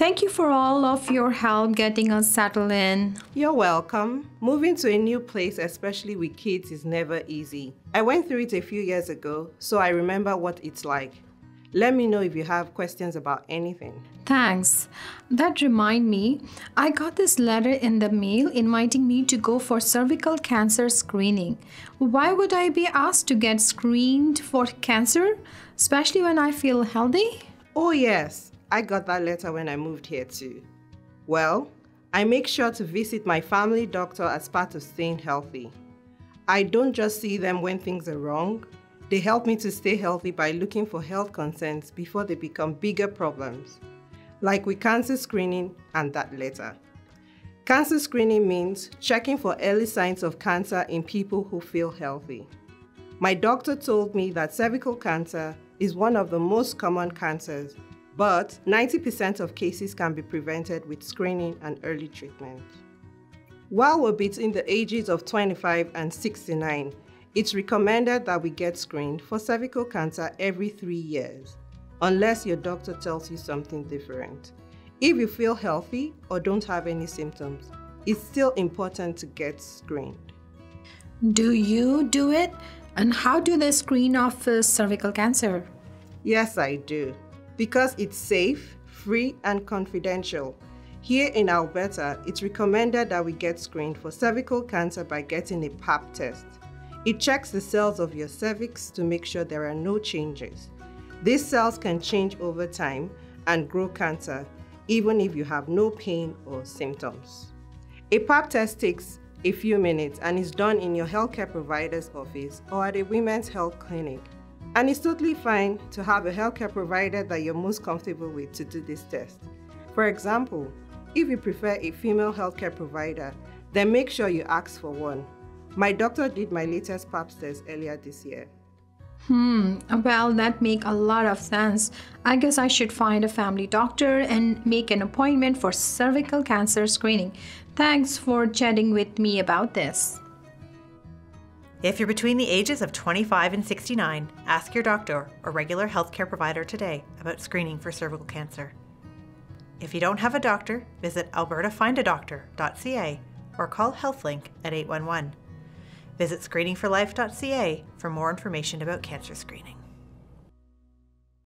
Thank you for all of your help getting us settled in. You're welcome. Moving to a new place, especially with kids, is never easy. I went through it a few years ago, so I remember what it's like. Let me know if you have questions about anything. Thanks. That remind me, I got this letter in the mail inviting me to go for cervical cancer screening. Why would I be asked to get screened for cancer, especially when I feel healthy? Oh, yes, I got that letter when I moved here too. Well, I make sure to visit my family doctor as part of staying healthy. I don't just see them when things are wrong. They help me to stay healthy by looking for health concerns before they become bigger problems, like with cancer screening and that letter. Cancer screening means checking for early signs of cancer in people who feel healthy. My doctor told me that cervical cancer is one of the most common cancers, but 90% of cases can be prevented with screening and early treatment. While we're between the ages of 25 and 69, it's recommended that we get screened for cervical cancer every three years, unless your doctor tells you something different. If you feel healthy or don't have any symptoms, it's still important to get screened. Do you do it? And how do they screen of uh, cervical cancer? Yes, I do. Because it's safe, free, and confidential. Here in Alberta, it's recommended that we get screened for cervical cancer by getting a pap test. It checks the cells of your cervix to make sure there are no changes. These cells can change over time and grow cancer, even if you have no pain or symptoms. A pap test takes a few minutes and is done in your healthcare provider's office or at a women's health clinic. And it's totally fine to have a healthcare provider that you're most comfortable with to do this test. For example, if you prefer a female healthcare provider, then make sure you ask for one. My doctor did my latest pap test earlier this year. Hmm, well, that make a lot of sense. I guess I should find a family doctor and make an appointment for cervical cancer screening. Thanks for chatting with me about this. If you're between the ages of 25 and 69, ask your doctor or regular healthcare provider today about screening for cervical cancer. If you don't have a doctor, visit albertafindadoctor.ca or call HealthLink at 811. Visit screeningforlife.ca for more information about cancer screening.